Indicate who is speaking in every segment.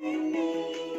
Speaker 1: Thank me.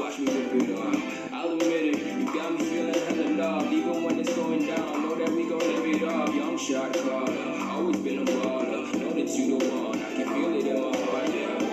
Speaker 1: Watch me rip it on. I'll admit it, you got me feeling hella loved. Even when it's going down, know that we gon' live it up. Young shot caller, always been a baller. Know that you the one, I can feel it in my heart, yeah.